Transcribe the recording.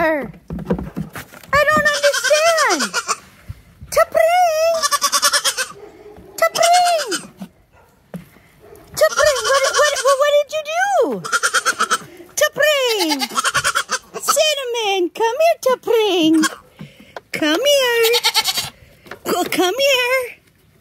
are? I don't understand. T'Pring! T'Pring! T'Pring, what, what, what, what did you do? T'Pring! Cinnamon, come here, T'Pring. Come here. Well, come here.